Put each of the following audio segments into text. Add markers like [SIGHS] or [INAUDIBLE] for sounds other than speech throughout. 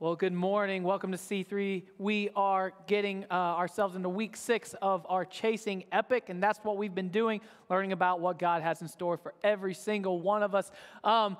Well, good morning. Welcome to C3. We are getting uh, ourselves into week six of our Chasing Epic, and that's what we've been doing, learning about what God has in store for every single one of us. Um,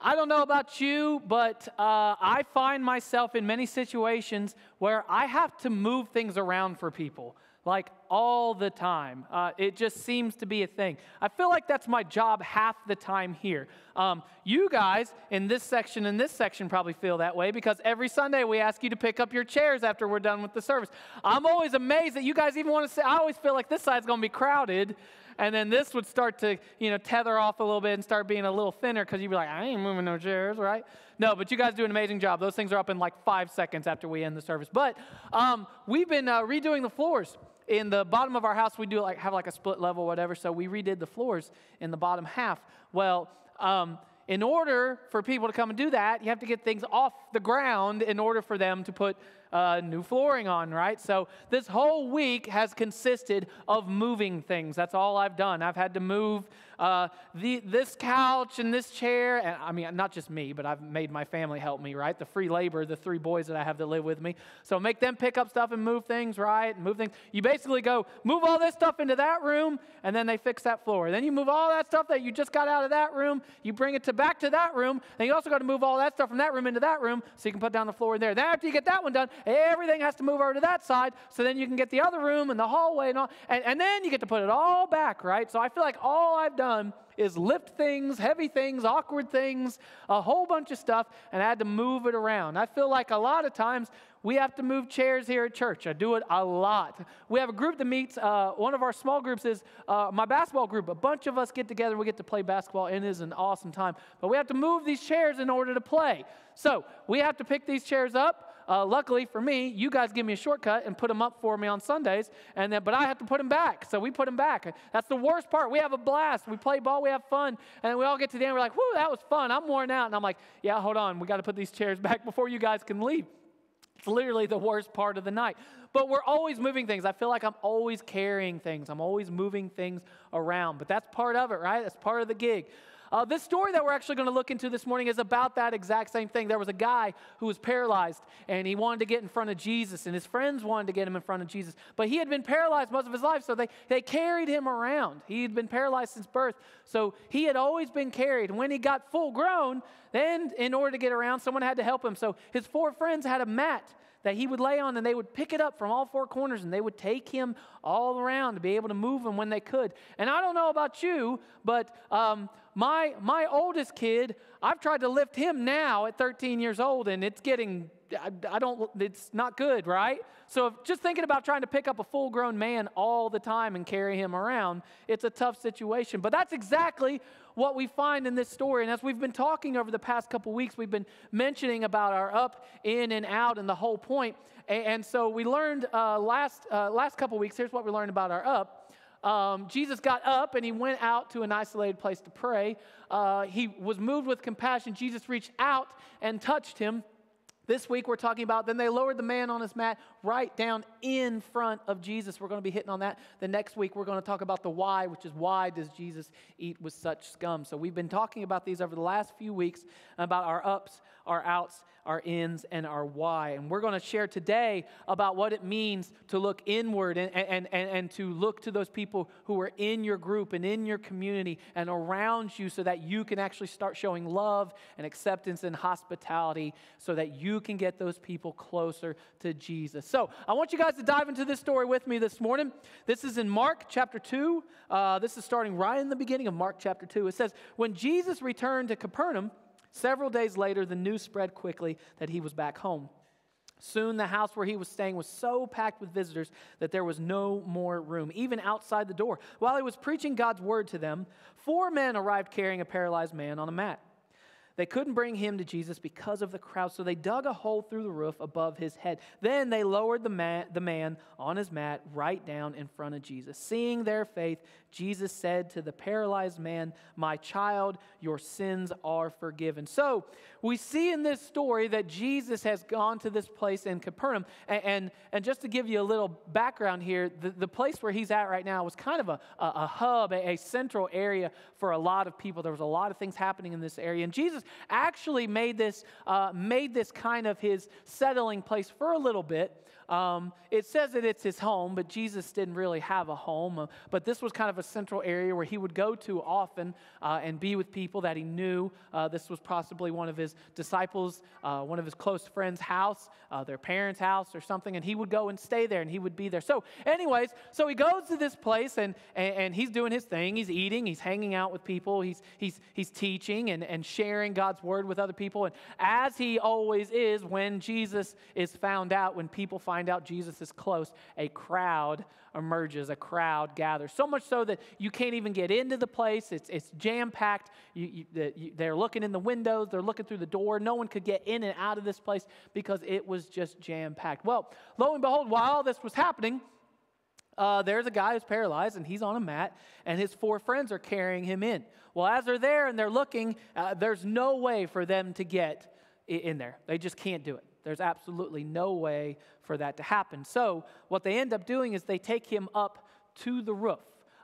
I don't know about you, but uh, I find myself in many situations where I have to move things around for people like all the time. Uh, it just seems to be a thing. I feel like that's my job half the time here. Um, you guys in this section and this section probably feel that way because every Sunday we ask you to pick up your chairs after we're done with the service. I'm always amazed that you guys even want to say, I always feel like this side's going to be crowded. And then this would start to, you know, tether off a little bit and start being a little thinner because you'd be like, I ain't moving no chairs, right? No, but you guys do an amazing job. Those things are up in like five seconds after we end the service. But um, we've been uh, redoing the floors in the bottom of our house, we do like have like a split level, whatever. So we redid the floors in the bottom half. Well, um, in order for people to come and do that, you have to get things off the ground in order for them to put uh, new flooring on, right? So this whole week has consisted of moving things. That's all I've done. I've had to move uh, the, this couch and this chair. And I mean, not just me, but I've made my family help me, right? The free labor, the three boys that I have that live with me. So make them pick up stuff and move things, right? And move things. You basically go, move all this stuff into that room, and then they fix that floor. Then you move all that stuff that you just got out of that room, you bring it to back to that room, and you also got to move all that stuff from that room into that room so you can put down the floor in there. Then after you get that one done, everything has to move over to that side so then you can get the other room and the hallway and all, and, and then you get to put it all back, right? So I feel like all I've done is lift things, heavy things, awkward things, a whole bunch of stuff, and I had to move it around. I feel like a lot of times we have to move chairs here at church. I do it a lot. We have a group that meets. Uh, one of our small groups is uh, my basketball group. A bunch of us get together. We get to play basketball, and it is an awesome time. But we have to move these chairs in order to play. So we have to pick these chairs up. Uh, luckily for me, you guys give me a shortcut and put them up for me on Sundays, and then but I have to put them back. So we put them back. That's the worst part. We have a blast. We play ball. We have fun, and then we all get to the end. We're like, "Whoo, that was fun. I'm worn out." And I'm like, "Yeah, hold on. We got to put these chairs [LAUGHS] back before you guys can leave." It's literally the worst part of the night. But we're always moving things. I feel like I'm always carrying things. I'm always moving things around. But that's part of it, right? That's part of the gig. Uh, this story that we're actually going to look into this morning is about that exact same thing. There was a guy who was paralyzed and he wanted to get in front of Jesus, and his friends wanted to get him in front of Jesus. But he had been paralyzed most of his life, so they, they carried him around. He had been paralyzed since birth, so he had always been carried. When he got full grown, then in order to get around, someone had to help him. So his four friends had a mat that he would lay on and they would pick it up from all four corners and they would take him all around to be able to move him when they could. And I don't know about you, but um, my, my oldest kid, I've tried to lift him now at 13 years old and it's getting I, I, don't, it's not good, right? So if, just thinking about trying to pick up a full grown man all the time and carry him around, it's a tough situation. But that's exactly what we find in this story. And as we've been talking over the past couple weeks, we've been mentioning about our up, in, and out and the whole point. And, so we learned uh, last, uh, last couple weeks, here's what we learned about our up. Um, Jesus got up and he went out to an isolated place to pray. Uh, he was moved with compassion. Jesus reached out and touched him this week we're talking about then they lowered the man on his mat right down in front of Jesus. We're going to be hitting on that. The next week we're going to talk about the why, which is why does Jesus eat with such scum? So we've been talking about these over the last few weeks about our ups, our outs, our ins, and our why. And we're going to share today about what it means to look inward and, and, and, and to look to those people who are in your group and in your community and around you so that you can actually start showing love and acceptance and hospitality so that you can get those people closer to Jesus. So I want you guys to dive into this story with me this morning. This is in Mark chapter 2. Uh, this is starting right in the beginning of Mark chapter 2. It says, When Jesus returned to Capernaum, Several days later, the news spread quickly that he was back home. Soon, the house where he was staying was so packed with visitors that there was no more room, even outside the door. While he was preaching God's word to them, four men arrived carrying a paralyzed man on a mat. They couldn't bring him to Jesus because of the crowd, so they dug a hole through the roof above his head. Then they lowered the man, the man on his mat right down in front of Jesus. Seeing their faith, Jesus said to the paralyzed man, My child, your sins are forgiven. So we see in this story that Jesus has gone to this place in Capernaum. And, and, and just to give you a little background here, the, the place where he's at right now was kind of a, a, a hub, a, a central area for a lot of people. There was a lot of things happening in this area. And Jesus actually made this, uh, made this kind of his settling place for a little bit. Um, it says that it's his home, but Jesus didn't really have a home. Uh, but this was kind of a central area where he would go to often uh, and be with people that he knew. Uh, this was possibly one of his disciples, uh, one of his close friends' house, uh, their parents' house, or something. And he would go and stay there, and he would be there. So, anyways, so he goes to this place, and, and, and he's doing his thing. He's eating, he's hanging out with people, he's, he's, he's teaching and, and sharing God's word with other people. And as he always is, when Jesus is found out, when people find find out Jesus is close, a crowd emerges, a crowd gathers. So much so that you can't even get into the place. It's, it's jam packed. They're looking in the windows, they're looking through the door. No one could get in and out of this place because it was just jam packed. Well, lo and behold, while all this was happening, uh, there's a guy who's paralyzed and he's on a mat, and his four friends are carrying him in. Well, as they're there and they're looking, uh, there's no way for them to get in there. They just can't do it. There's absolutely no way for that to happen. So, what they end up doing is they take him up to the roof.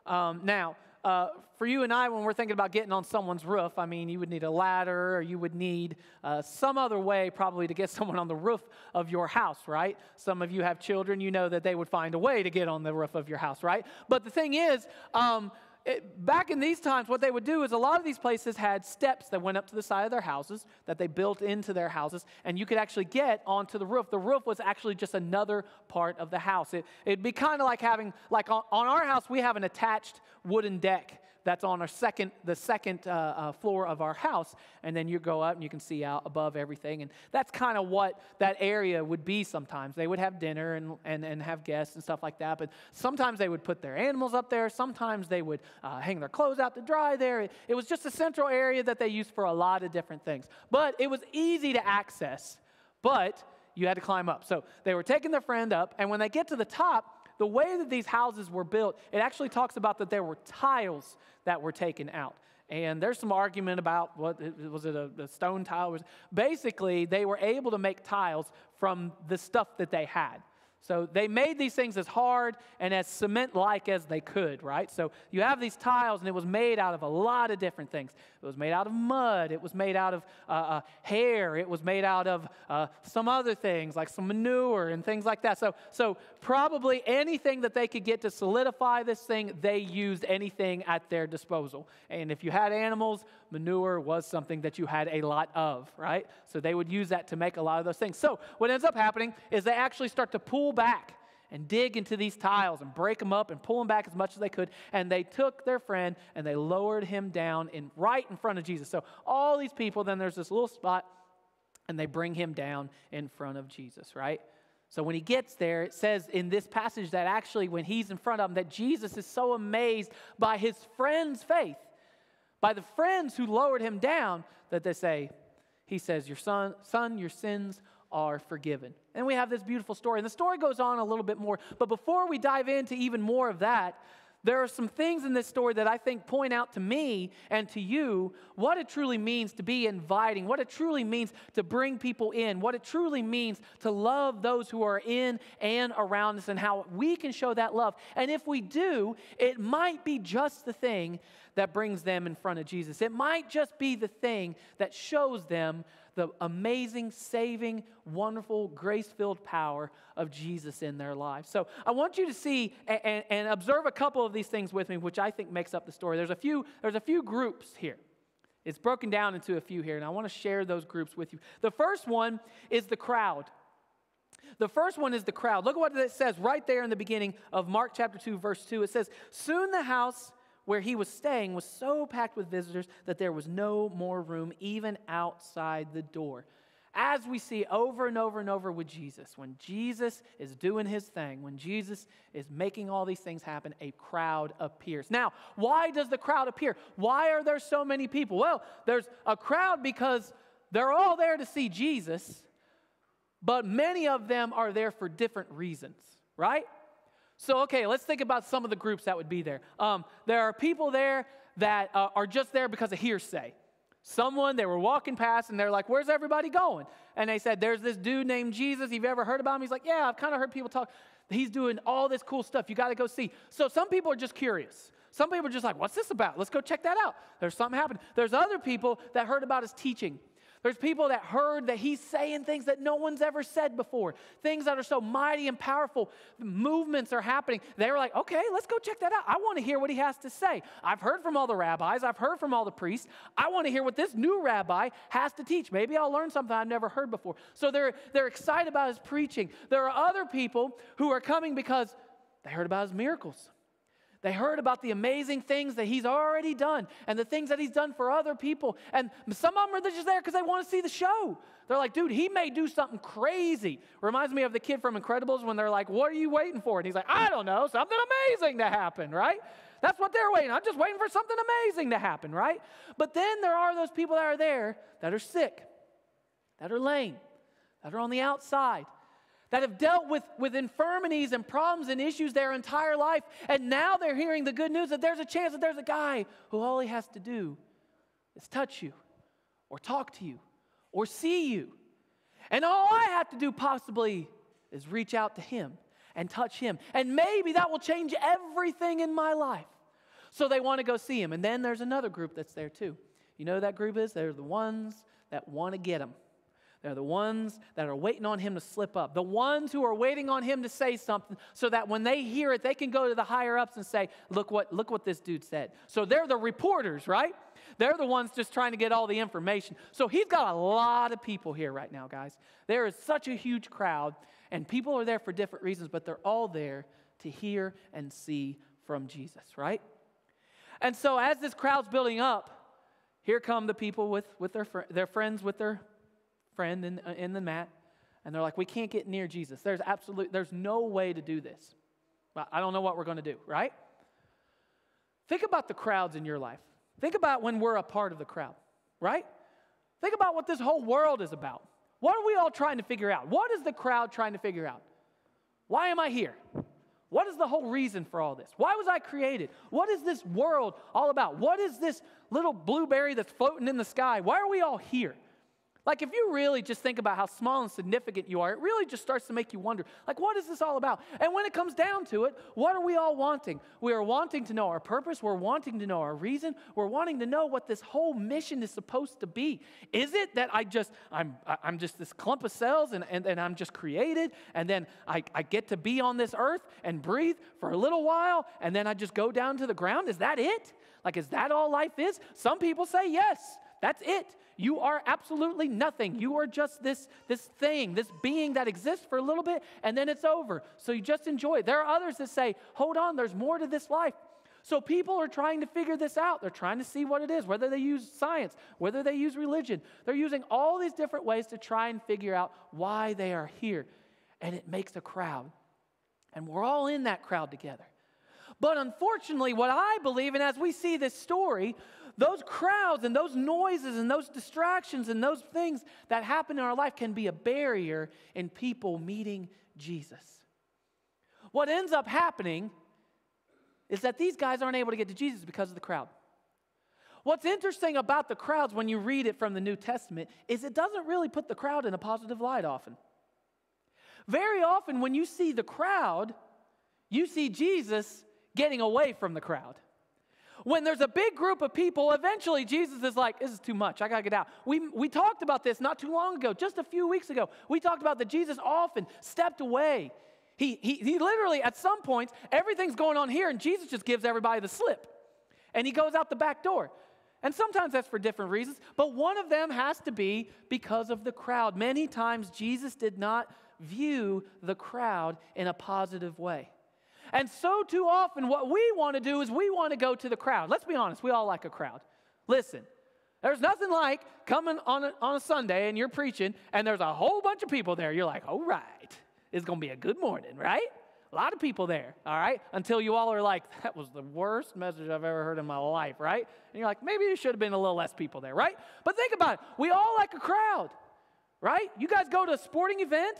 Um, now, uh, for you and I, when we're thinking about getting on someone's roof, I mean, you would need a ladder or you would need uh, some other way probably to get [LAUGHS] someone on the roof of your house, right? Some of you have children, you know that they would find a way to get on the roof of your house, right? But the thing is, um, it, back in these times, what they would do is a lot of these places had steps that went up to the side of their houses that they built into their houses, and you could actually get onto the roof. The roof was actually just another part of the house. It, it'd be kind of like having, like on, on our house, we have an attached wooden deck that's on our second, the second uh, uh, floor of our house. And then you go up and you can see out above everything. And that's kind of what that area would be sometimes. They would have dinner and, and, and have guests and stuff like that. But sometimes they would put their animals up there. Sometimes they would uh, hang their clothes out to dry there. It, it was just a central area that they used for a lot of different things. But it was easy to access. But you had to climb up. So they were taking their friend up, and when they get to the top, the way that these houses were built, it actually talks about that there were tiles that were taken out. And there's some argument about what was it a, a stone tile? Basically, they were able to make tiles from the stuff that they had. So they made these things as hard and as cement like as they could, right? So you have these tiles, and it was made out of a lot of different things. It was made out of mud, it was made out of uh, uh, hair, it was made out of uh, some other things like some manure and things like that. So, so probably anything that they could get to solidify this thing, they used anything at their disposal. And if you had animals, manure was something that you had a lot of, right? So they would use that to make a lot of those things. So what ends up happening is they actually start to pull back and dig into these tiles and break them up and pull them back as much as they could. And they took their friend and they lowered him down in right in front of Jesus. So all these people, then there's this little spot, and they bring him down in front of Jesus, right? So when he gets there, it says in this passage that actually when he's in front of him, that Jesus is so amazed by his friend's faith by the friends who lowered him down that they say, he says, Your son, son, your sins are forgiven. And we have this beautiful story. And the story goes on a little bit more. But before we dive into even more of that, there are some things in this story that I think point out to me and to you what it truly means to be inviting, what it truly means to bring people in, what it truly means to love those who are in and around us, and how we can show that love. And if we do, it might be just the thing that brings them in front of Jesus. It might just be the thing that shows them the amazing, saving, wonderful, grace filled power of Jesus in their lives. So I want you to see and, and, observe a couple of these things with me, which I think makes up the story. There's a few, there's a few groups here. It's broken down into a few here, and I want to share those groups with you. The first one is the crowd. The first one is the crowd. Look at what it says right there in the beginning of Mark chapter 2, verse 2. It says, Soon the house where he was staying was so packed with visitors that there was no more room even outside the door. As we see over and over and over with Jesus, when Jesus is doing his thing, when Jesus is making all these things happen, a crowd appears. Now, why does the crowd appear? Why are there so many people? Well, there's a crowd because they're all there to see Jesus, but many of them are there for different reasons, right? So, okay, let's think about some of the groups that would be there. Um, there are people there that uh, are just there because of hearsay. Someone, they were walking past and they're like, Where's everybody going? And they said, There's this dude named Jesus. You've you ever heard about him? He's like, Yeah, I've kind of heard people talk. He's doing all this cool stuff. You got to go see. So, some people are just curious. Some people are just like, what's this about? Let's go check that out. There's something happening. There's other people that heard about his teaching. There's people that heard that he's saying things that no one's ever said before, things that are so mighty and powerful. Movements are happening. They were like, okay, let's go check that out. I want to hear what he has to say. I've heard from all the rabbis, I've heard from all the priests. I want to hear what this new rabbi has to teach. Maybe I'll learn something I've never heard before. So they're, they're excited about his preaching. There are other people who are coming because they heard about his miracles. They heard about the amazing things that he's already done and the things that he's done for other people. And some of them are just there because they want to see the show. They're like, dude, he may do something crazy. Reminds me of the kid from Incredibles when they're like, what are you waiting for? And he's like, I don't know, something amazing to happen, right? That's what they're waiting. I'm just waiting for something amazing to happen, right? But then there are those people that are there that are sick, that are lame, that are on the outside, that have dealt with, with infirmities and problems and issues their entire life. And now they're hearing the good news that there's a chance that there's a guy who all he has to do is touch you or talk to you or see you. And all I have to do possibly is reach out to him and touch him. And maybe that will change everything in my life. So they want to go see him. And then there's another group that's there too. You know that group is? They're the ones that want to get him. They're the ones that are waiting on him to slip up, the ones who are waiting on him to say something so that when they hear it, they can go to the higher ups and say, Look what, look what this dude said. So they're the reporters, right? They're the ones just trying to get all the information. So he's got a lot of people here right now, guys. There is such a huge crowd, and people are there for different reasons, but they're all there to hear and see from Jesus, right? And so as this crowd's building up, here come the people with, with their, fr- their friends with their friend in, uh, in the mat, and they're like, we can't get near Jesus. There's absolute, there's no way to do this. I don't know what we're going to do, right? Think about the crowds in your life. Think about when we're a part of the crowd, right? Think about what this whole world is about. What are we all trying to figure out? What is the crowd trying to figure out? Why am I here? What is the whole reason for all this? Why was I created? What is this world all about? What is this little blueberry that's floating in the sky? Why are we all here? Like, if you really just think about how small and significant you are, it really just starts to make you wonder, like, what is this all about? And when it comes down to it, what are we all wanting? We are wanting to know our purpose. We're wanting to know our reason. We're wanting to know what this whole mission is supposed to be. Is it that I just, I'm, I'm just this clump of cells and, and, and I'm just created and then I, I get to be on this earth and breathe for a little while and then I just go down to the ground? Is that it? Like, is that all life is? Some people say yes. That's it. You are absolutely nothing. You are just this, this thing, this being that exists for a little bit, and then it's over. So you just enjoy it. There are others that say, hold on, there's more to this life. So people are trying to figure this out. They're trying to see what it is, whether they use science, whether they use religion. They're using all these different ways to try and figure out why they are here. And it makes a crowd. And we're all in that crowd together. But unfortunately, what I believe, and as we see this story, those crowds and those noises and those distractions and those things that happen in our life can be a barrier in people meeting Jesus. What ends up happening is that these guys aren't able to get to Jesus because of the crowd. What's interesting about the crowds when you read it from the New Testament is it doesn't really put the crowd in a positive light often. Very often, when you see the crowd, you see Jesus getting away from the crowd. When there's a big group of people, eventually Jesus is like, This is too much. I got to get out. We, we talked about this not too long ago, just a few weeks ago. We talked about that Jesus often stepped away. He, he, he literally, at some points, everything's going on here, and Jesus just gives everybody the slip. And he goes out the back door. And sometimes that's for different reasons, but one of them has to be because of the crowd. Many times, Jesus did not view the crowd in a positive way. And so, too often, what we want to do is we want to go to the crowd. Let's be honest, we all like a crowd. Listen, there's nothing like coming on a, on a Sunday and you're preaching and there's a whole bunch of people there. You're like, all right, it's going to be a good morning, right? A lot of people there, all right? Until you all are like, that was the worst message I've ever heard in my life, right? And you're like, maybe there should have been a little less people there, right? But think about it. We all like a crowd, right? You guys go to a sporting event,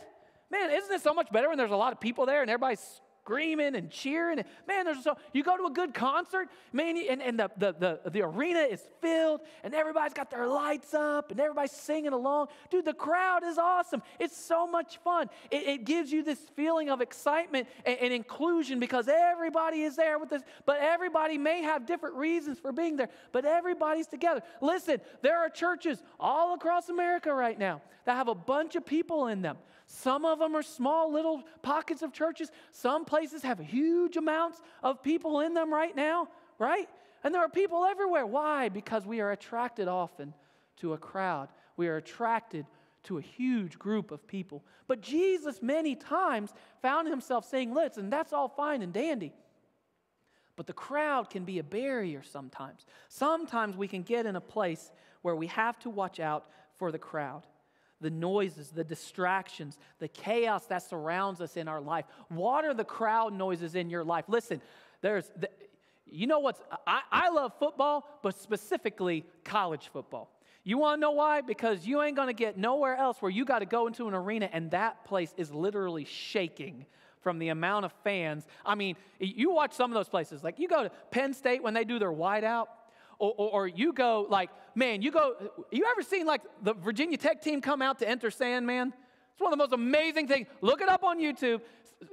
man, isn't it so much better when there's a lot of people there and everybody's screaming and cheering. Man, there's so you go to a good concert, man, and, and the, the, the, the arena is filled and everybody's got their lights up and everybody's singing along. Dude, the crowd is awesome. It's so much fun. It, it gives you this feeling of excitement and, and inclusion because everybody is there with this, but everybody may have different reasons for being there, but everybody's together. Listen, there are churches all across America right now that have a bunch of people in them. Some of them are small little pockets of churches. Some places have huge amounts of people in them right now, right? And there are people everywhere. Why? Because we are attracted often to a crowd. We are attracted to a huge group of people. But Jesus, many times, found himself saying, Listen, that's all fine and dandy. But the crowd can be a barrier sometimes. Sometimes we can get in a place where we have to watch out for the crowd the noises, the distractions, the chaos that surrounds us in our life. What are the crowd noises in your life? Listen, there's, the, you know what's, I, I love football, but specifically college football. You want to know why? Because you ain't to get nowhere else where you got to go into an arena and that place is literally shaking from the amount of fans. I mean, you watch some of those places. Like you go to Penn State when they do their whiteout, or, or, or, you go like, man, you go, you ever seen like the Virginia Tech team come out to enter Sandman? It's one of the most amazing things. Look it up on YouTube.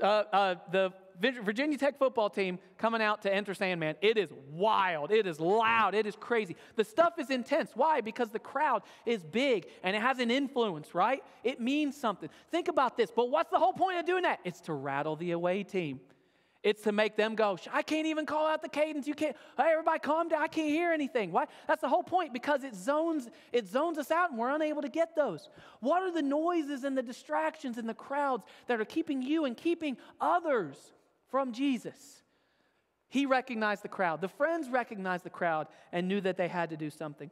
Uh, uh, the Virginia Tech football team coming out to enter Sandman. It is wild. It is loud. It is crazy. The stuff is intense. Why? Because the crowd is big and it has an influence, right? It means something. Think about this. But what's the whole point of doing that? It's to rattle the away team. It's to make them go, I can't even call out the cadence. You can't, hey, everybody calm down. I can't hear anything. Why? That's the whole point because it zones, it zones us out and we're unable to get those. What are the noises and the distractions and the crowds that are keeping you and keeping others from Jesus? He recognized the crowd. The friends recognized the crowd and knew that they had to do something.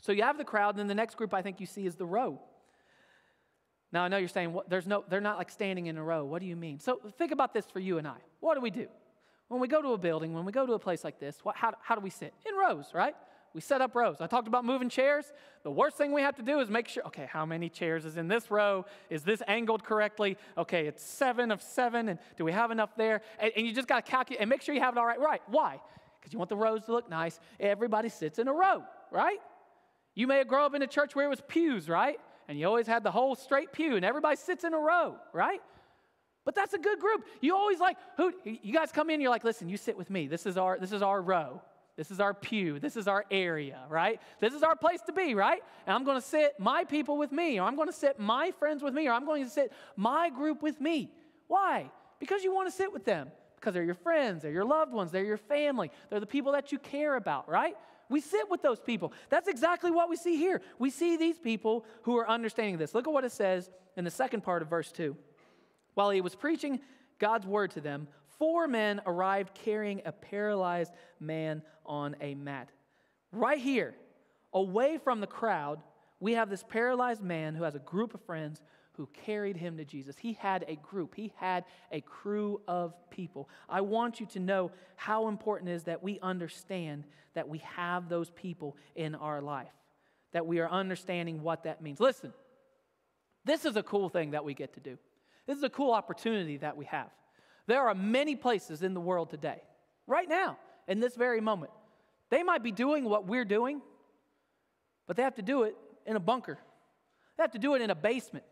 So you have the crowd, and then the next group I think you see is the row. Now, I know you're saying, there's no, they're not like standing in a row. What do you mean? So think about this for you and I. What do we do? When we go to a building, when we go to a place like this, what, how, how do we sit? In rows, right? We set up rows. I talked about moving chairs. The worst thing we have to do is make sure, okay, how many chairs is in this row? Is this angled correctly? Okay, it's seven of seven, and do we have enough there? And, and you just got to calculate and make sure you have it all right. Right. Why? Because you want the rows to look nice. Everybody sits in a row, right? You may have grown up in a church where it was pews, right? And you always had the whole straight pew, and everybody sits in a row, right? But that's a good group. You always like who you guys come in, you're like, listen, you sit with me. This is our this is our row. This is our pew. This is our area, right? This is our place to be, right? And I'm going to sit my people with me, or I'm going to sit my friends with me, or I'm going to sit my group with me. Why? Because you want to sit with them. Because they're your friends, they're your loved ones, they're your family, they're the people that you care about, right? We sit with those people. That's exactly what we see here. We see these people who are understanding this. Look at what it says in the second part of verse 2. While he was preaching God's word to them, four men arrived carrying a paralyzed man on a mat. Right here, away from the crowd, we have this paralyzed man who has a group of friends who carried him to Jesus. He had a group, he had a crew of people. I want you to know how important it is that we understand that we have those people in our life, that we are understanding what that means. Listen, this is a cool thing that we get to do. This is a cool opportunity that we have. There are many places in the world today, right now, in this very moment. They might be doing what we're doing, but they have to do it in a bunker. They have to do it in a basement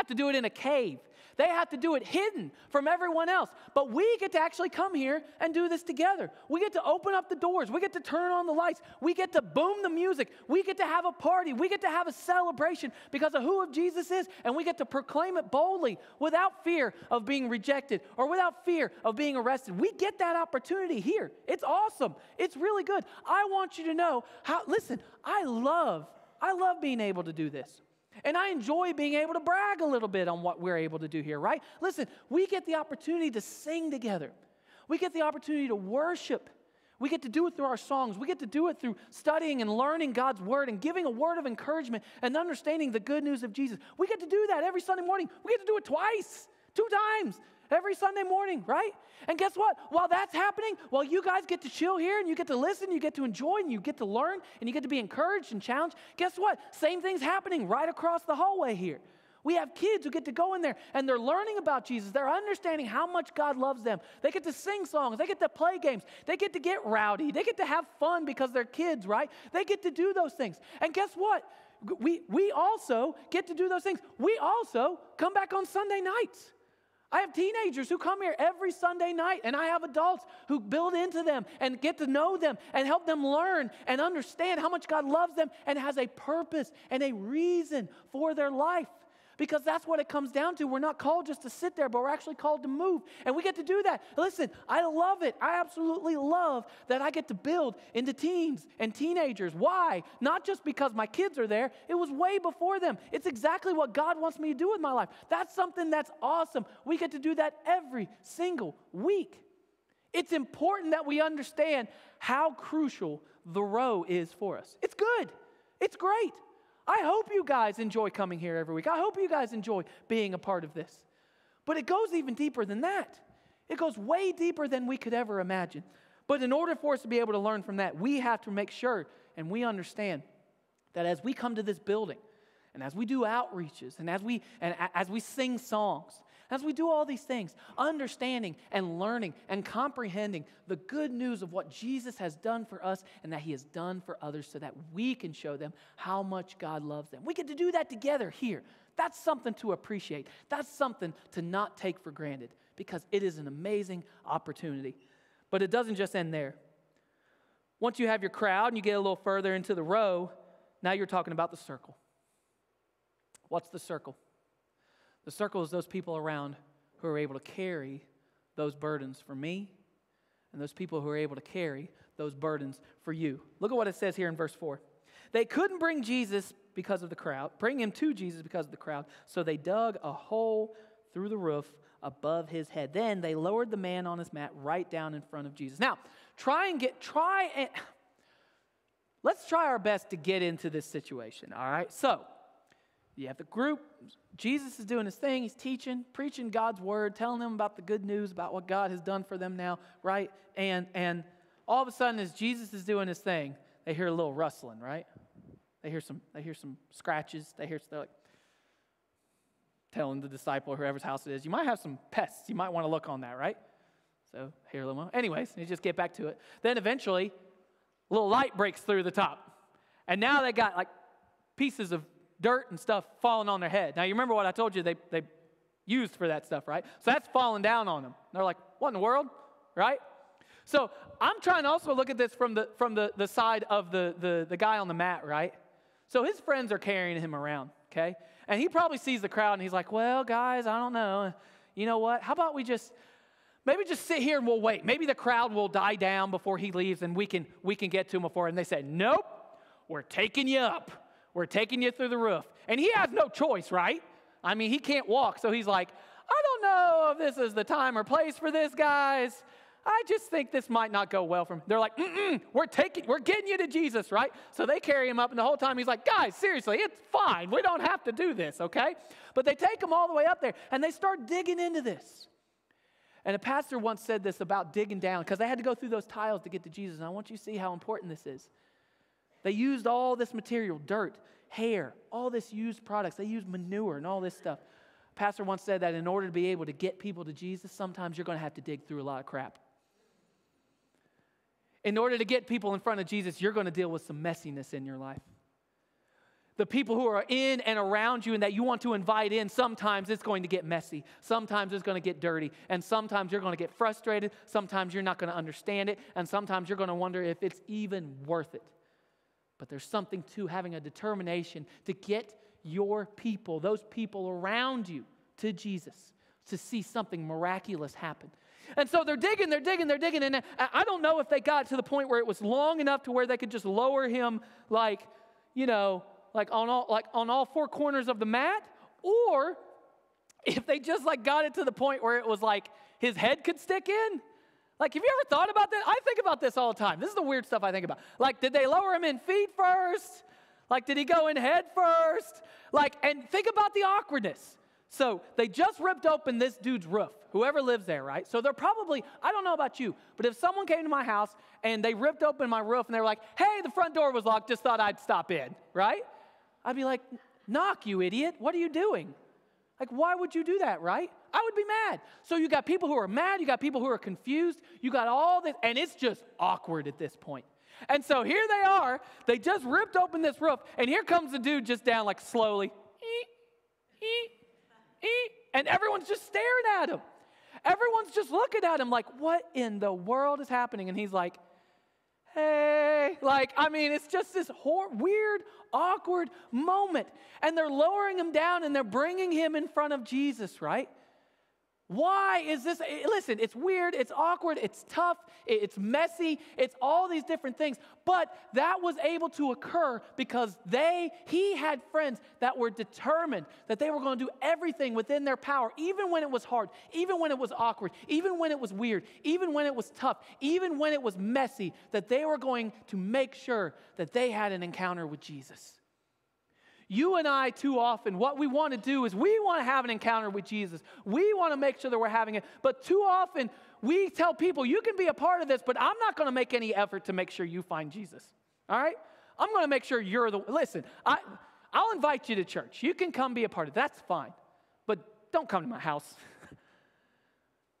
have to do it in a cave. They have to do it hidden from everyone else. But we get to actually come here and do this together. We get to open up the doors. We get to turn on the lights. We get to boom the music. We get to have a party. We get to have a celebration because of who Jesus is. And we get to proclaim it boldly without fear of being rejected or without fear of being arrested. We get that opportunity here. It's awesome. It's really good. I want you to know how, listen, I love, I love being able to do this. And I enjoy being able to brag a little bit on what we're able to do here, right? Listen, we get the opportunity to sing together. We get the opportunity to worship. We get to do it through our songs. We get to do it through studying and learning God's word and giving a word of encouragement and understanding the good news of Jesus. We get to do that every Sunday morning. We get to do it twice, two times every Sunday morning, right? And guess what? While that's happening, while you guys get to chill here and you get to listen, you get to enjoy and you get to learn and you get to be encouraged and challenged, guess what? Same thing's happening right across the hallway here. We have kids who get to go in there and they're learning about Jesus. They're understanding how much God loves them. They get to sing songs. They get to play games. They get to get rowdy. They get to have fun because they're kids, right? They get to do those things. And guess what? We, we also get to do those things. We also come back on Sunday nights. I have teenagers who come here every Sunday night, and I have adults who build into them and get to know them and help them learn and understand how much God loves them and has a purpose and a reason for their life because that's what it comes down to. We're not called just to sit there, but we're actually called to move. And we get to do that. Listen, I love it. I absolutely love that I get to build into teens and teenagers. Why? Not just because my kids are there, it was way before them. It's exactly what God wants me to do with my life. That's something that's awesome. We get to do that every single week. It's important that we understand how crucial the row is for us. It's good. It's great. I hope you guys enjoy coming here every week. I hope you guys enjoy being a part of this. But it goes even deeper than that. It goes way deeper than we could ever imagine. But in order for us to be able to learn from that, we have to make sure and we understand that as we come to this building and as we do outreaches and as we and as we sing songs as we do all these things, understanding and learning and comprehending the good news of what Jesus has done for us and that he has done for others so that we can show them how much God loves them. We get to do that together here. That's something to appreciate. That's something to not take for granted because it is an amazing opportunity. But it doesn't just end there. Once you have your crowd and you get a little further into the row, now you're talking about the circle. What's the circle? The circle is those people around who are able to carry those burdens for me and those people who are able to carry those burdens for you. Look at what it says here in verse 4. They couldn't bring Jesus because of the crowd, bring him to Jesus because of the crowd, so they dug a hole through the roof above his head. Then they lowered the man on his mat right down in front of Jesus. Now, try and get, try and, [SIGHS] let's try our best to get into this situation, all right? So, you have the group. Jesus is doing his thing. He's teaching, preaching God's word, telling them about the good news about what God has done for them now, right? And and all of a sudden, as Jesus is doing his thing, they hear a little rustling, right? They hear some they hear some scratches. They hear they're like telling the disciple, whoever's house it is, you might have some pests. You might want to look on that, right? So hear a little. Anyways, you just get back to it. Then eventually, a little light breaks through the top, and now they got like pieces of dirt and stuff falling on their head. Now, you remember what I told you they, they used for that stuff, right? So that's falling down on them. They're like, what in the world? Right? So I'm trying to also look at this from the, from the, the side of the, the, the guy on the mat, right? So his friends are carrying him around, okay? And he probably sees the crowd and he's like, well, guys, I don't know. You know what? How about we just maybe just sit here and we'll wait. Maybe the crowd will die down before he leaves and we can we can get to him before. And they say, Nope, we're taking you up. We're taking you through the roof. And he has no choice, right? I mean, he can't walk. So he's like, I don't know if this is the time or place for this, guys. I just think this might not go well for him. They're like, mm we're taking, we're getting you to Jesus, right? So they carry him up, and the whole time he's like, guys, seriously, it's fine. We don't have to do this, okay? But they take him all the way up there, and they start digging into this. And a pastor once said this about digging down, because they had to go through those tiles to get to Jesus. And I want you to see how important this is. They used all this material dirt, hair, all this used products. They used manure and all this stuff. Pastor once said that in order to be able to get people to Jesus, sometimes you're going to have to dig through a lot of crap. In order to get people in front of Jesus, you're going to deal with some messiness in your life. The people who are in and around you and that you want to invite in, sometimes it's going to get messy. Sometimes it's going to get dirty. And sometimes you're going to get frustrated. Sometimes you're not going to understand it. And sometimes you're going to wonder if it's even worth it. But there's something to having a determination to get your people, those people around you, to Jesus, to see something miraculous happen. And so they're digging, they're digging, they're digging. And I don't know if they got to the point where it was long enough to where they could just lower him, like, you know, like on all, like on all four corners of the mat, or if they just like got it to the point where it was like his head could stick in. Like, have you ever thought about that? I think about this all the time. This is the weird stuff I think about. Like, did they lower him in feet first? Like, did he go in head first? Like, and think about the awkwardness. So they just ripped open this dude's roof, whoever lives there, right? So they're probably, I don't know about you, but if someone came to my house and they ripped open my roof and they were like, hey, the front door was locked, just thought I'd stop in, right? I'd be like, knock, you idiot. What are you doing? Like, why would you do that, right? I would be mad. So you got people who are mad, you got people who are confused, you got all this, and it's just awkward at this point. And so here they are, they just ripped open this roof, and here comes the dude just down like slowly. And everyone's just staring at him. Everyone's just looking at him like, what in the world is happening? And he's like, hey. Like, I mean, it's just this hor- weird, awkward moment. And they're lowering him down and they're bringing him in front of Jesus, right? Why is this? Eh, listen, it's weird, it's awkward, it's tough, it's messy, it's all these different things. But that was able to occur because they, he had friends that were determined that they were going to do everything within their power, even when it was hard, even when it was awkward, even when it was weird, even when it was tough, even when it was messy, that they were going to make sure that they had an encounter with Jesus. You and I, too often, what we want to do is we want to have an encounter with Jesus. We want to make sure that we're having it. But too often, we tell people, you can be a part of this, but I'm not going to make any effort to make sure you find Jesus. All right? I'm going to make sure you're the. Listen, I, I'll invite you to church. You can come be a part of it. That's fine. But don't come to my house. [LAUGHS]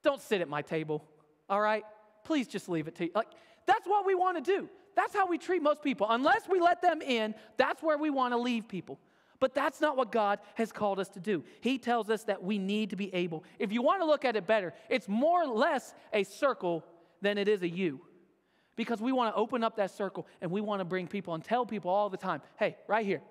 don't sit at my table. All right? Please just leave it to you. Like, that's what we want to do. That's how we treat most people. Unless we let them in, that's where we want to leave people. But that's not what God has called us to do. He tells us that we need to be able. If you want to look at it better, it's more or less a circle than it is a U. Because we want to open up that circle and we want to bring people and tell people all the time hey, right here,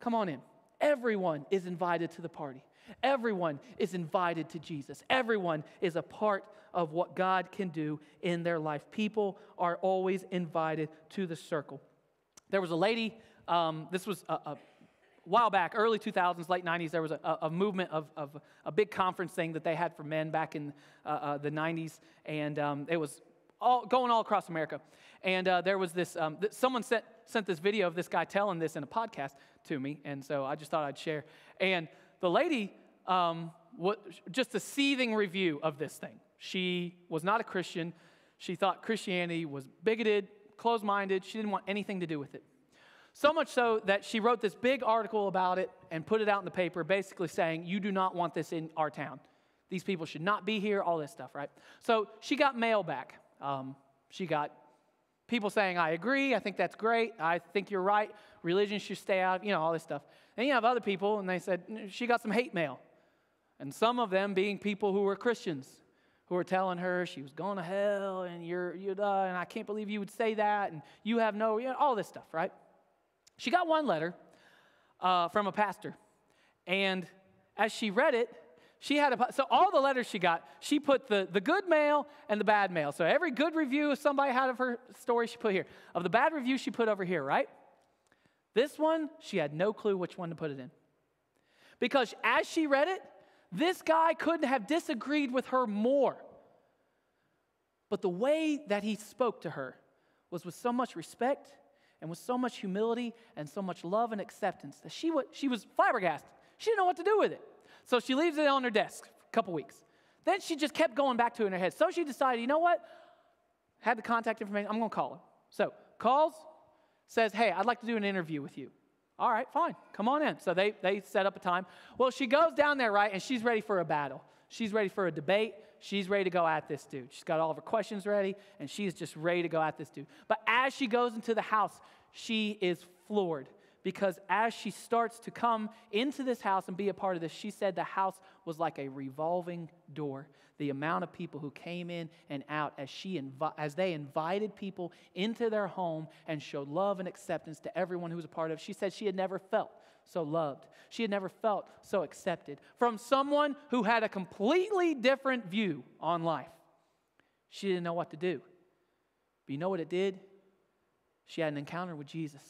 come on in. Everyone is invited to the party. Everyone is invited to Jesus. Everyone is a part of what God can do in their life. People are always invited to the circle. There was a lady, um, this was a, a, while back, early 2000s, late 90s, there was a, a movement of, of, a big conference thing that they had for men back in uh, uh, the 90s, and um, it was all, going all across America. And uh, there was this, um, th- someone sent, sent this video of this guy telling this in a podcast to me, and so I just thought I'd share. And the lady, um, just a seething review of this thing. She was not a Christian. She thought Christianity was bigoted, closed minded. She didn't want anything to do with it. So much so that she wrote this big article about it and put it out in the paper, basically saying, You do not want this in our town. These people should not be here, all this stuff, right? So she got mail back. Um, she got people saying, I agree, I think that's great, I think you're right, religion should stay out, you know, all this stuff. And you have other people, and they said, She got some hate mail. And some of them being people who were Christians, who were telling her she was going to hell, and you're, you and I can't believe you would say that, and you have no, you know, all this stuff, right? She got one letter uh, from a pastor, and as she read it, she had a, so all the letters she got, she put the, the good mail and the bad mail. So every good review somebody had of her story, she put here. Of the bad review, she put over here, right? This one, she had no clue which one to put it in. Because as she read it, this guy couldn't have disagreed with her more. But the way that he spoke to her was with so much respect and with so much humility and so much love and acceptance that she, was, she was flabbergasted. She didn't know what to do with it. So she leaves it on her desk a couple weeks. Then she just kept going back to it in her head. So she decided, you know what? Had the contact information, I'm going to call him. So calls, says, hey, I'd like to do an interview with you. All right, fine. Come on in. So they, they set up a time. Well, she goes down there, right, and she's ready for a battle. She's ready for a debate. She's ready to go at this dude. She's got all of her questions ready, and she's just ready to go at this dude. But as she goes into the house, she is floored because as she starts to come into this house and be a part of this, she said the house was like a revolving door. The amount of people who came in and out as, she invi- as they invited people into their home and showed love and acceptance to everyone who was a part of it. She said she had never felt so loved. She had never felt so accepted from someone who had a completely different view on life. She didn't know what to do. But you know what it did? She had an encounter with Jesus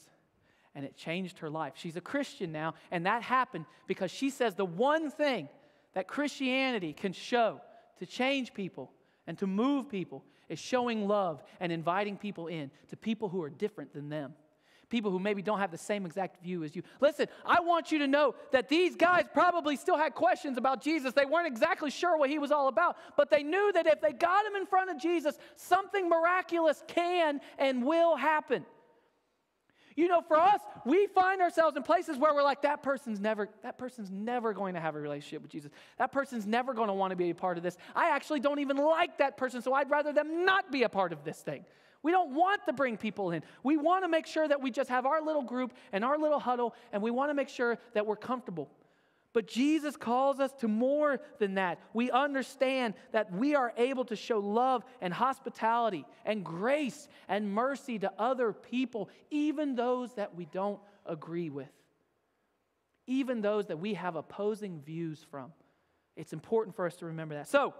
and it changed her life. She's a Christian now, and that happened because she says the one thing that Christianity can show to change people and to move people is showing love and inviting people in to people who are different than them. People who maybe don't have the same exact view as you. Listen, I want you to know that these guys probably still had questions about Jesus. They weren't exactly sure what he was all about, but they knew that if they got him in front of Jesus, something miraculous can and will happen. You know, for us, we find ourselves in places where we're like, that person's never, that person's never going to have a relationship with Jesus. That person's never going to want to be a part of this. I actually don't even like that person, so I'd rather them not be a part of this thing. We don't want to bring people in. We want to make sure that we just have our little group and our little huddle, and we want to make sure that we're comfortable. But Jesus calls us to more than that. We understand that we are able to show love and hospitality and grace and mercy to other people, even those that we don't agree with, even those that we have opposing views from. It's important for us to remember that. So,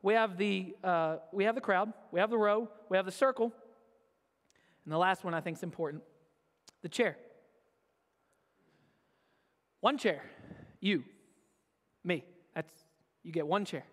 we have the, uh, we have the crowd, we have the row, we have the circle, and the last one I think is important the chair. One chair. You, me. That's you get one chair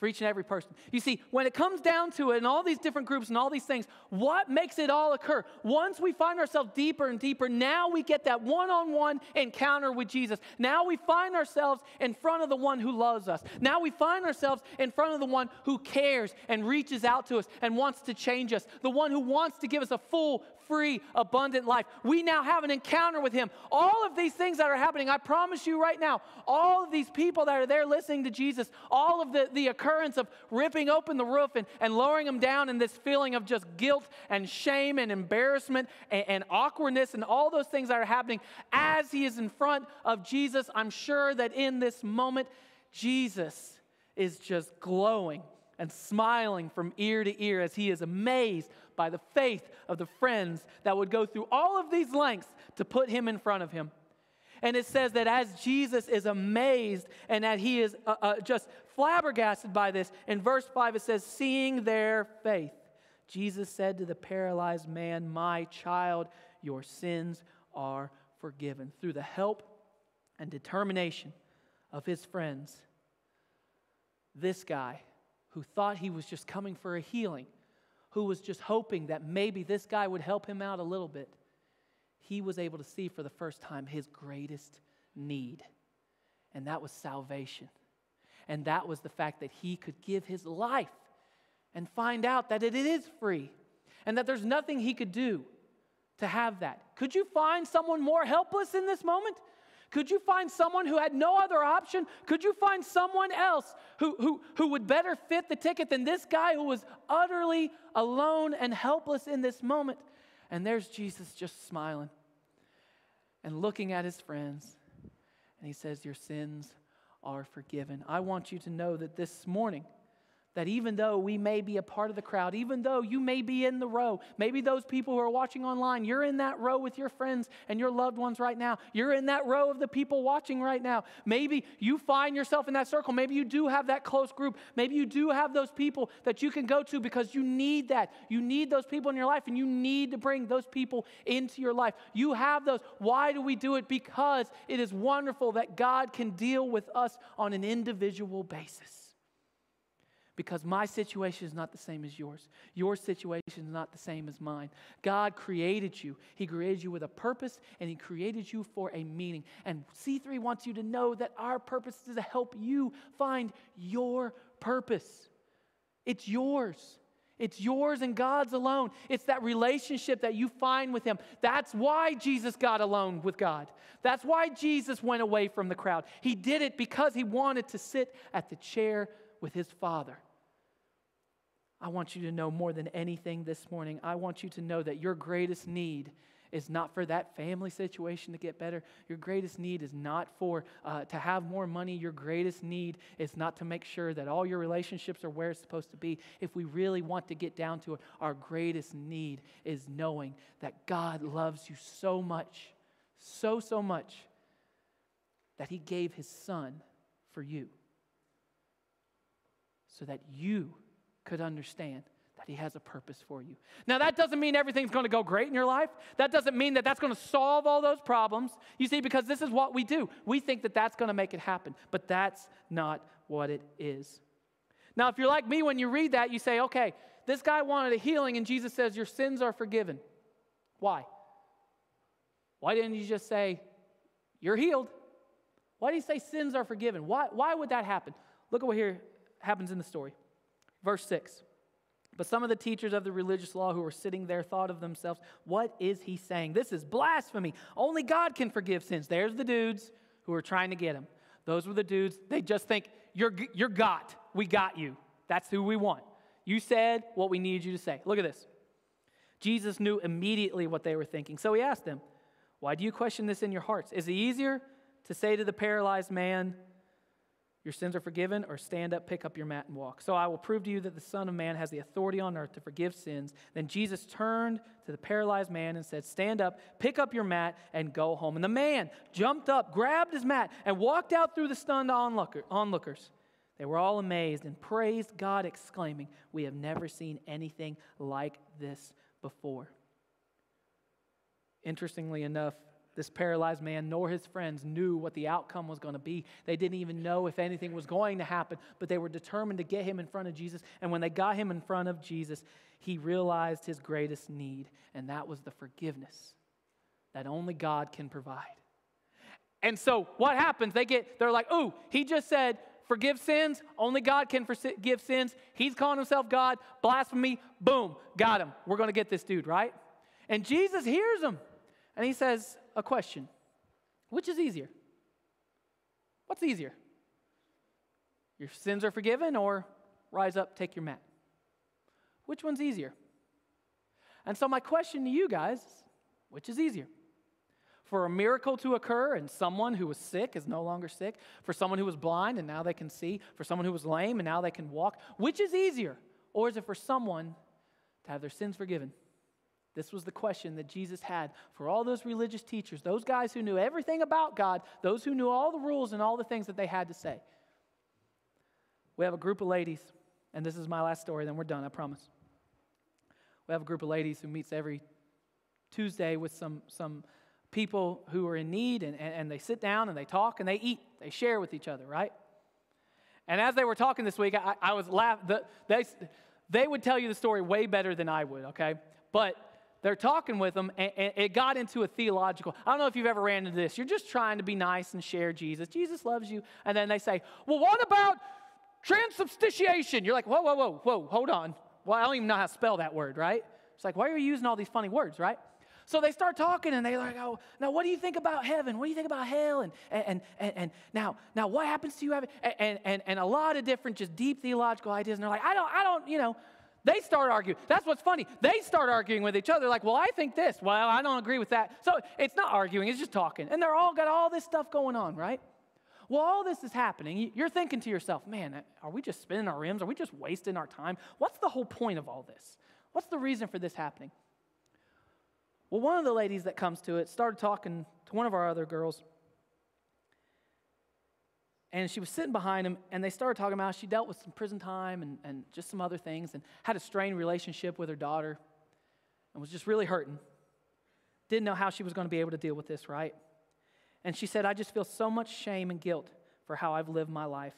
for each and every person. You see, when it comes down to it, and all these different groups and all these things, what makes it all occur? Once we find ourselves deeper and deeper, now we get that one on one encounter with Jesus. Now we find ourselves in front of the one who loves us. Now we find ourselves in front of the one who cares and reaches out to us and wants to change us, the one who wants to give us a full, free, abundant life. We now have an encounter with Him. All of these things that are happening, I promise you right now, all of these people that are there listening to Jesus, all of the, the occurrence of ripping open the roof and, and lowering them down in this feeling of just guilt and shame and embarrassment and, and awkwardness and all those things that are happening as He is in front of Jesus, I'm sure that in this moment, Jesus is just glowing and smiling from ear to ear as he is amazed by the faith of the friends that would go through all of these lengths to put him in front of him. And it says that as Jesus is amazed and that he is uh, uh, just flabbergasted by this, in verse 5 it says, seeing their faith, Jesus said to the paralyzed man, My child, your sins are forgiven. Through the help and determination of his friends, this guy who thought he was just coming for a healing, who was just hoping that maybe this guy would help him out a little bit, he was able to see for the first time his greatest need. And that was salvation. And that was the fact that he could give his life and find out that it is free and that there's nothing he could do to have that. Could you find someone more helpless in this moment? Could you find someone who had no other option? Could you find someone else who, who, who would better fit the ticket than this guy who was utterly alone and helpless in this moment? And there's Jesus just smiling and looking at his friends. And he says, Your sins are forgiven. I want you to know that this morning, that even though we may be a part of the crowd, even though you may be in the row, maybe those people who are watching online, you're in that row with your friends and your loved ones right now. You're in that row of the people watching right now. Maybe you find yourself in that circle. Maybe you do have that close group. Maybe you do have those people that you can go to because you need that. You need those people in your life and you need to bring those people into your life. You have those. Why do we do it? Because it is wonderful that God can deal with us on an individual basis because my situation is not the same as yours. Your situation is not the same as mine. God created you. He created you with a purpose and He created you for a meaning. And C3 wants you to know that our purpose is to help you find your purpose. It's yours. It's yours and God's alone. It's that relationship that you find with Him. That's why Jesus got alone with God. That's why Jesus went away from the crowd. He did it because He wanted to sit at the chair with His Father. I want you to know more than anything this morning, I want you to know that your greatest need is not for that family situation to get better. Your greatest need is not for uh, to have more money. Your greatest need is not to make sure that all your relationships are where it's supposed to be. If we really want to get down to it, our greatest need is knowing that God loves you so much, so, so much, that He gave His Son for you so that you could understand that He has a purpose for you. Now, that doesn't mean everything's going to go great in your life. That doesn't mean that that's going to solve all those problems. You see, because this is what we do. We think that that's going to make it happen, but that's not what it is. Now, if you're like me, when you read that, you say, okay, this guy wanted a healing, and Jesus says, Your sins are forgiven. Why? Why didn't you just say, You're healed? Why did he say sins are forgiven? Why, why would that happen? Look at what here happens in the story. Verse 6. But some of the teachers of the religious law who were sitting there thought of themselves, What is he saying? This is blasphemy. Only God can forgive sins. There's the dudes who are trying to get him. Those were the dudes, they just think, You're, you're got. We got you. That's who we want. You said what we need you to say. Look at this. Jesus knew immediately what they were thinking. So he asked them, Why do you question this in your hearts? Is it easier to say to the paralyzed man, your sins are forgiven, or stand up, pick up your mat, and walk. So I will prove to you that the Son of Man has the authority on earth to forgive sins. Then Jesus turned to the paralyzed man and said, Stand up, pick up your mat, and go home. And the man jumped up, grabbed his mat, and walked out through the stunned onlookers. They were all amazed and praised God, exclaiming, We have never seen anything like this before. Interestingly enough, this paralyzed man nor his friends knew what the outcome was going to be. They didn't even know if anything was going to happen, but they were determined to get him in front of Jesus. And when they got him in front of Jesus, he realized his greatest need, and that was the forgiveness that only God can provide. And so what happens? They get they're like, "Ooh, he just said forgive sins. Only God can forgive sins. He's calling himself God. Blasphemy. Boom, got him. We're going to get this dude, right?" And Jesus hears him. And he says, a question Which is easier? What's easier? Your sins are forgiven or rise up, take your mat? Which one's easier? And so, my question to you guys which is easier? For a miracle to occur and someone who was sick is no longer sick, for someone who was blind and now they can see, for someone who was lame and now they can walk, which is easier? Or is it for someone to have their sins forgiven this was the question that Jesus had for all those religious teachers, those guys who knew everything about God, those who knew all the rules and all the things that they had to say. We have a group of ladies, and this is my last story, then we're done, I promise. We have a group of ladies who meets every Tuesday with some, some people who are in need, and, and, and they sit down and they talk and they eat, they share with each other, right? And as they were talking this week, I, I was laughing. The, they, they would tell you the story way better than I would, okay? But they're talking with them, and, and it got into a theological. I don't know if you've ever ran into this. You're just trying to be nice and share Jesus. Jesus loves you. And then they say, Well, what about transubstantiation? You're like, Whoa, whoa, whoa, whoa, hold on. Well, I don't even know how to spell that word, right? It's like, why are you using all these funny words, right? So they start talking and they're like, oh, now what do you think about heaven? What do you think about hell? And, and, and, and now, now what happens to you? And, and, and, and a lot of different just deep theological ideas. And they're like, I don't, I don't, you know, they start arguing. That's what's funny. They start arguing with each other, like, well, I think this. Well, I don't agree with that. So it's not arguing, it's just talking. And they're all got all this stuff going on, right? Well, all this is happening. You're thinking to yourself, man, uh, are we just spinning our rims? Are we just wasting our time? What's the whole point of all this? What's the reason for this happening? Well, one of the ladies that comes to it started talking to one of our other girls and she was sitting behind him, and they started talking about she dealt with some prison time and, and just some other things, and had a strained relationship with her daughter, and was just really hurting. Didn't know how she was going to be able to deal with this, right? And she said, I just feel so much shame and guilt for how I've lived my life,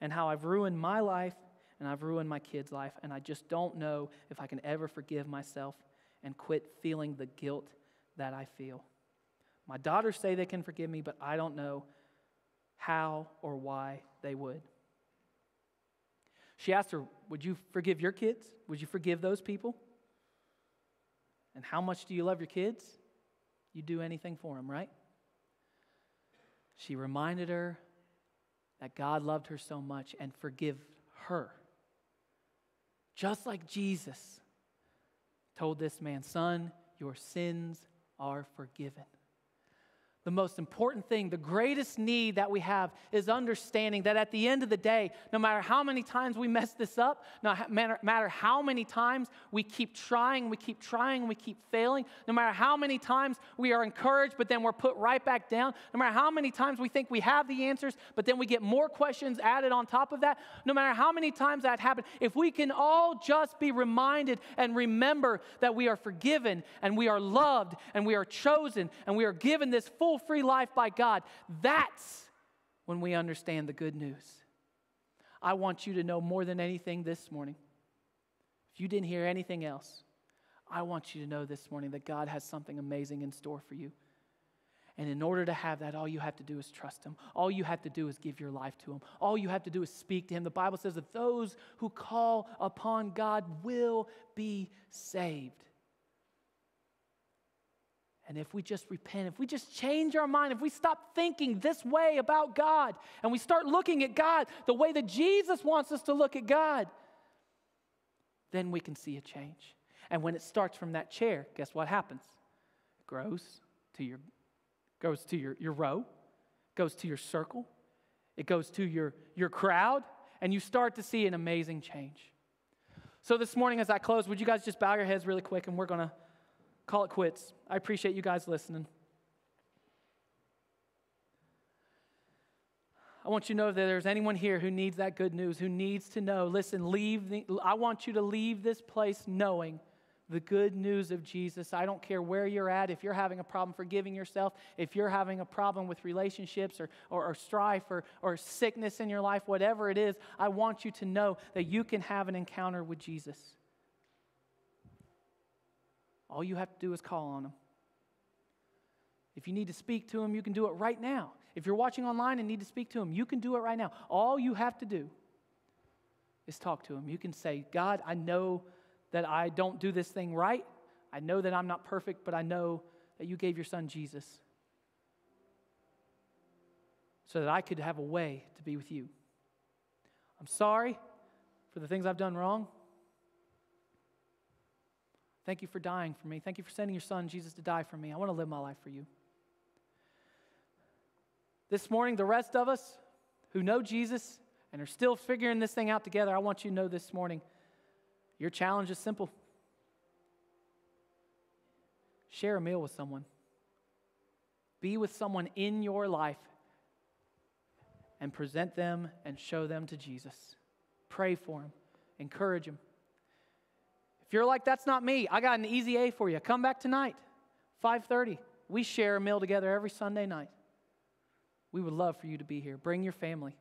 and how I've ruined my life, and I've ruined my kid's life, and I just don't know if I can ever forgive myself and quit feeling the guilt that I feel. My daughters say they can forgive me, but I don't know how or why they would. She asked her, Would you forgive your kids? Would you forgive those people? And how much do you love your kids? You'd do anything for them, right? She reminded her that God loved her so much and forgive her. Just like Jesus told this man, Son, your sins are forgiven. The most important thing, the greatest need that we have is understanding that at the end of the day, no matter how many times we mess this up, no matter how many times we keep trying, we keep trying, we keep failing, no matter how many times we are encouraged, but then we're put right back down, no matter how many times we think we have the answers, but then we get more questions added on top of that, no matter how many times that happens, if we can all just be reminded and remember that we are forgiven and we are loved and we are chosen and we are given this full full free life by God, that's when we understand the good news. I want you to know more than anything this morning. If you didn't hear anything else, I want you to know this morning that God has something amazing in store for you. And in order to have that, all you have to do is trust Him. All you have to do is give your life to Him. All you have to do is speak to Him. The Bible says that those who call upon God will be saved. And if we just repent, if we just change our mind, if we stop thinking this way about God and we start looking at God the way that Jesus wants us to look at God, then we can see a change. And when it starts from that chair, guess what happens? It grows to your goes to your, your row, goes to your circle, it goes to your, your crowd, and you start to see an amazing change. So this morning as I close, would you guys just bow your heads really quick and we're gonna call it quits. I appreciate you guys listening. I want you to know that there's anyone here who needs that good news, who needs to know. Listen, leave. The, I want you to leave this place knowing the good news of Jesus. I don't care where you're at, if you're having a problem forgiving yourself, if you're having a problem with relationships or, or, or, strife or, or sickness in your life, whatever it is, I want you to know that you can have an encounter with Jesus. All you have to do is call on him. If you need to speak to him, you can do it right now. If you're watching online and need to speak to him, you can do it right now. All you have to do is talk to him. You can say, God, I know that I don't do this thing right. I know that I'm not perfect, but I know that you gave your son Jesus so that I could have a way to be with you. I'm sorry for the things I've done wrong. Thank you for dying for me. Thank you for sending your son, Jesus, to die for me. I want to live my life for you. This morning, the rest of us who know Jesus and are still figuring this thing out together, I want you to know this morning your challenge is simple share a meal with someone, be with someone in your life, and present them and show them to Jesus. Pray for them, encourage them you're like, that's not me, I got an easy A for you. Come back tonight, 5:30. We share a meal together every Sunday night. We would love for you to be here. Bring your family.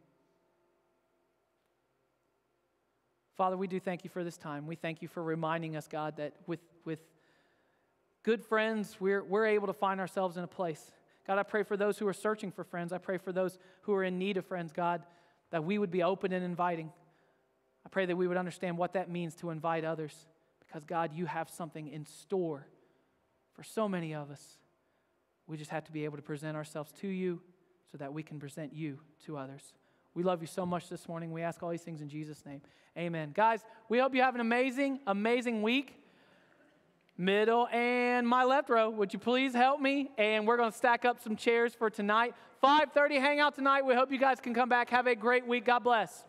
Father, we do thank you for this time. We thank you for reminding us, God, that with, with good friends, we're, we're able to find ourselves in a place. God, I pray for those who are searching for friends. I pray for those who are in need of friends, God, that we would be open and inviting. I pray that we would understand what that means to invite others. Because, God, you have something in store for so many of us. We just have to be able to present ourselves to you so that we can present you to others. We love you so much this morning. We ask all these things in Jesus' name. Amen. Guys, we hope you have an amazing, amazing week. Middle and my left row, would you please help me? And we're going to stack up some chairs for tonight. 5:30 hangout tonight. We hope you guys can come back. Have a great week. God bless.